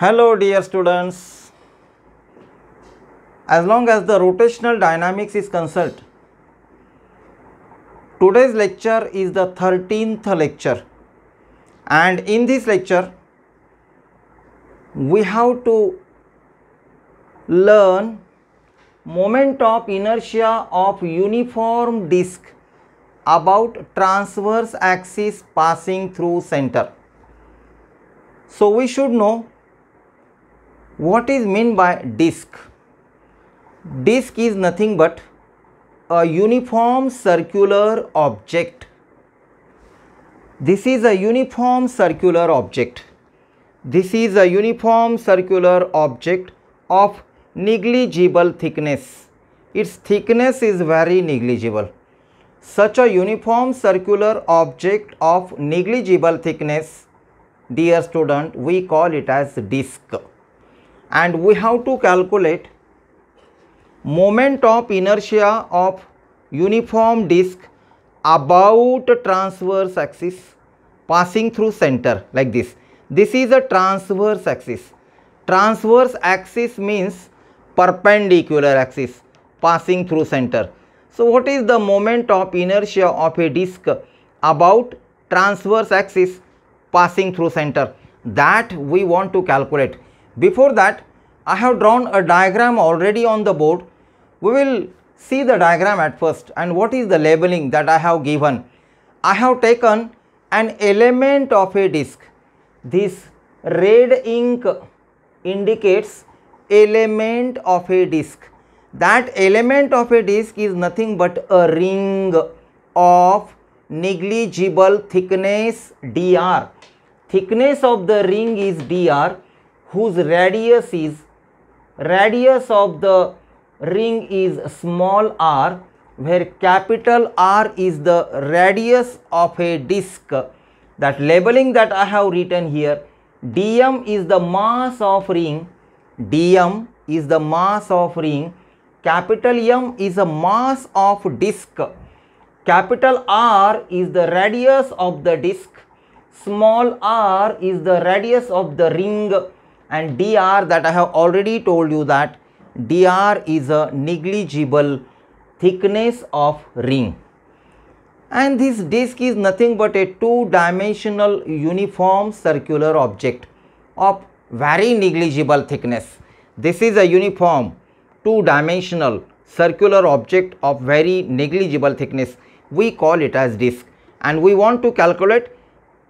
Hello dear students. As long as the rotational dynamics is concerned, today's lecture is the 13th lecture and in this lecture we have to learn moment of inertia of uniform disk about transverse axis passing through center. So we should know what is meant by disk. Disk is nothing but a uniform circular object. This is a uniform circular object. This is a uniform circular object of negligible thickness. Its thickness is very negligible. Such a uniform circular object of negligible thickness, dear student, we call it as disk. And we have to calculate moment of inertia of uniform disk about transverse axis passing through center like this. This is a transverse axis. Transverse axis means perpendicular axis passing through center. So, what is the moment of inertia of a disk about transverse axis passing through center that we want to calculate. Before that I have drawn a diagram already on the board. We will see the diagram at first and what is the labeling that I have given. I have taken an element of a disk. This red ink indicates element of a disk. That element of a disk is nothing but a ring of negligible thickness dr. Thickness of the ring is dr whose radius is radius of the ring is small r where capital R is the radius of a disk. That labeling that I have written here dm is the mass of ring dm is the mass of ring capital M is a mass of disk. Capital R is the radius of the disk small r is the radius of the ring and dr that I have already told you that dr is a negligible thickness of ring and this disk is nothing but a two dimensional uniform circular object of very negligible thickness. This is a uniform two dimensional circular object of very negligible thickness. We call it as disk and we want to calculate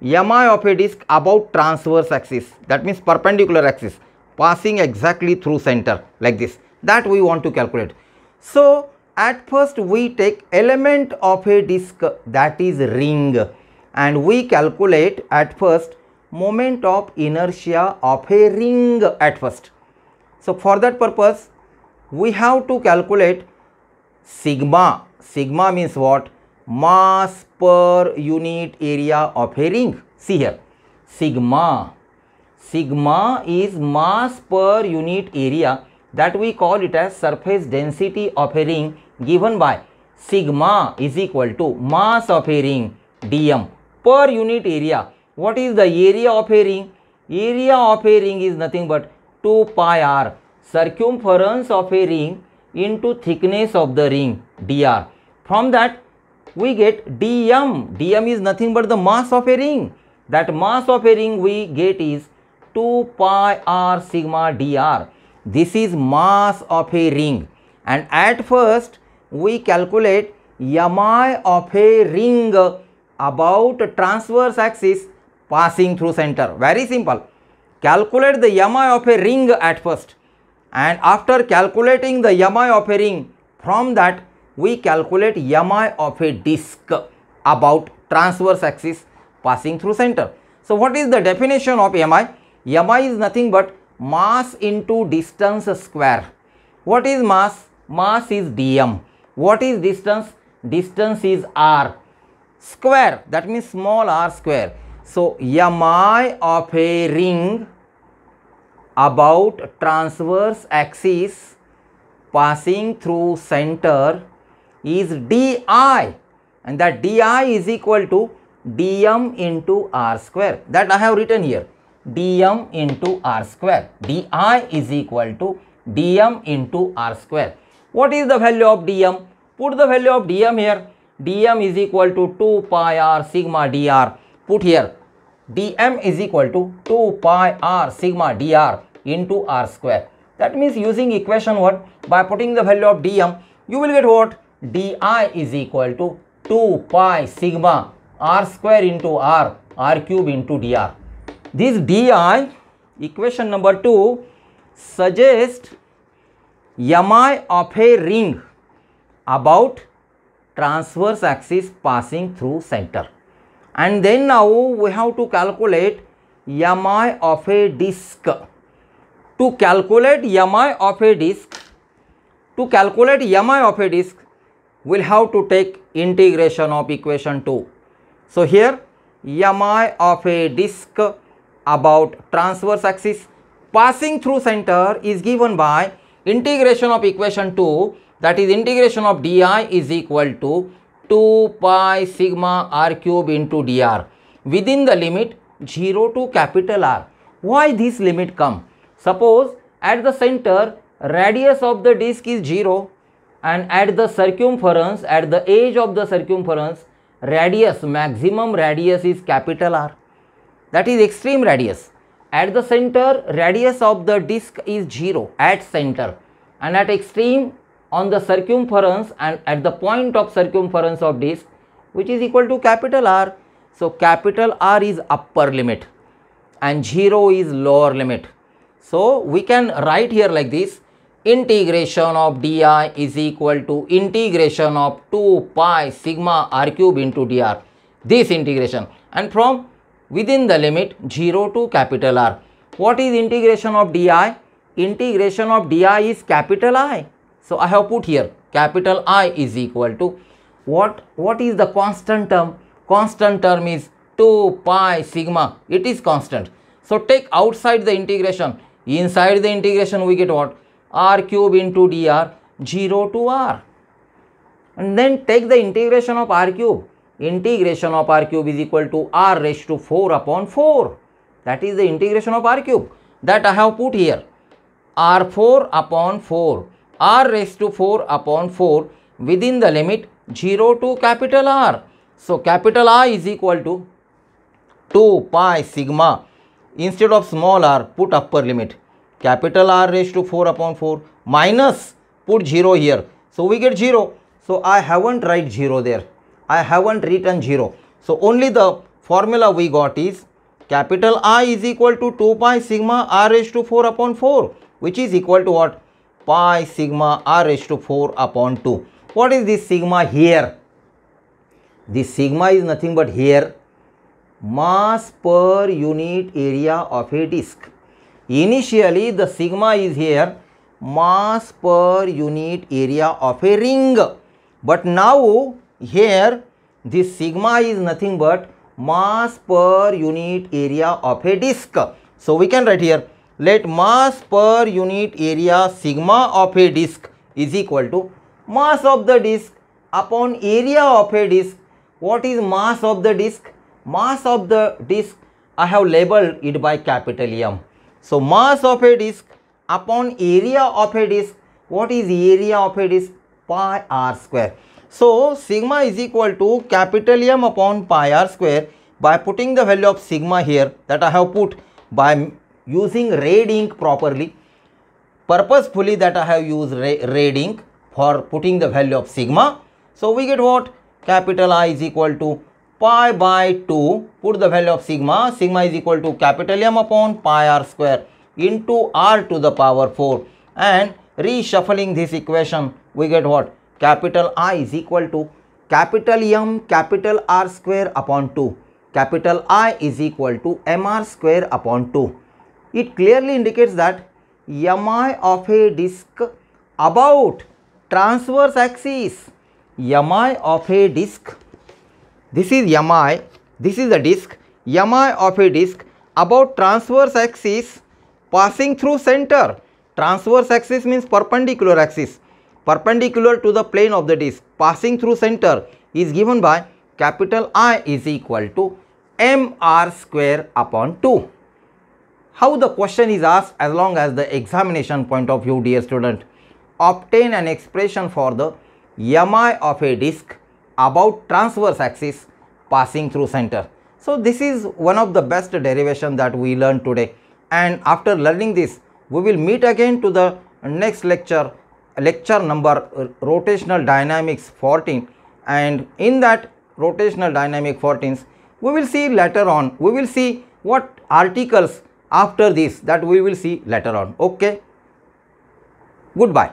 mi of a disk about transverse axis that means perpendicular axis passing exactly through center like this that we want to calculate. So, at first we take element of a disk that is ring and we calculate at first moment of inertia of a ring at first. So, for that purpose we have to calculate sigma, sigma means what? Mass per unit area of a ring. See here, sigma, sigma is mass per unit area that we call it as surface density of a ring given by sigma is equal to mass of a ring dm per unit area. What is the area of a ring? Area of a ring is nothing but 2 pi r circumference of a ring into thickness of the ring dr. From that we get dm. dm is nothing but the mass of a ring. That mass of a ring we get is 2 pi r sigma dr. This is mass of a ring and at first we calculate mi of a ring about transverse axis passing through center. Very simple. Calculate the mi of a ring at first and after calculating the mi of a ring from that we calculate mi of a disk about transverse axis passing through center. So, what is the definition of mi? mi is nothing but mass into distance square. What is mass? Mass is dm. What is distance? Distance is r square that means small r square. So, mi of a ring about transverse axis passing through center is di and that di is equal to dm into r square. That I have written here. dm into r square. di is equal to dm into r square. What is the value of dm put the value of dm here. dm is equal to 2 pi r sigma dr put here. dm is equal to 2 pi r sigma dr into r square. That means using equation what by putting the value of dm you will get what di is equal to 2 pi sigma r square into r r cube into dr. This di equation number 2 suggests mi of a ring about transverse axis passing through center. And then now we have to calculate mi of a disk. To calculate mi of a disk to calculate mi of a disk we'll have to take integration of equation 2 so here mi of a disk about transverse axis passing through center is given by integration of equation 2 that is integration of di is equal to 2 pi sigma r cube into dr within the limit 0 to capital R. Why this limit come? Suppose at the center radius of the disk is 0 and at the circumference at the edge of the circumference radius maximum radius is capital R that is extreme radius. At the center radius of the disk is 0 at center and at extreme on the circumference and at the point of circumference of disk which is equal to capital R. So, capital R is upper limit and 0 is lower limit. So, we can write here like this integration of di is equal to integration of 2 pi sigma r cube into dr this integration and from within the limit 0 to capital R. What is integration of di? Integration of di is capital I. So, I have put here capital I is equal to what? What is the constant term? Constant term is 2 pi sigma. It is constant. So, take outside the integration. Inside the integration we get what? R cube into dr 0 to r. And then take the integration of r cube. Integration of r cube is equal to r raised to 4 upon 4. That is the integration of r cube that I have put here. r4 upon 4 r raised to 4 upon 4 within the limit 0 to capital R. So, capital R is equal to 2 pi sigma instead of small r put upper limit capital R raised to 4 upon 4 minus put 0 here. So, we get 0. So, I haven't write 0 there. I haven't written 0. So, only the formula we got is capital I is equal to 2 pi sigma R raised to 4 upon 4 which is equal to what? Pi sigma R raised to 4 upon 2. What is this sigma here? This sigma is nothing but here mass per unit area of a disk. Initially the sigma is here mass per unit area of a ring. But now here this sigma is nothing but mass per unit area of a disk. So we can write here let mass per unit area sigma of a disk is equal to mass of the disk upon area of a disk. What is mass of the disk? Mass of the disk I have labeled it by capital M. So, mass of a disk upon area of a disk, what is area of a disk? Pi r square. So, sigma is equal to capital M upon pi r square by putting the value of sigma here that I have put by using red ink properly. Purposefully that I have used red ink for putting the value of sigma. So, we get what? Capital I is equal to pi by 2 put the value of sigma sigma is equal to capital M upon pi r square into r to the power 4 and reshuffling this equation we get what? Capital I is equal to capital M capital R square upon 2 capital I is equal to mr square upon 2 it clearly indicates that mi of a disk about transverse axis mi of a disk this is mi, this is the disk, mi of a disk about transverse axis passing through center. Transverse axis means perpendicular axis, perpendicular to the plane of the disk passing through center is given by capital I is equal to mr square upon 2. how the question is asked as long as the examination point of view dear student. Obtain an expression for the mi of a disk about transverse axis passing through center. So, this is one of the best derivation that we learned today. And after learning this we will meet again to the next lecture lecture number uh, rotational dynamics 14 and in that rotational dynamic 14 we will see later on we will see what articles after this that we will see later on. Okay? Goodbye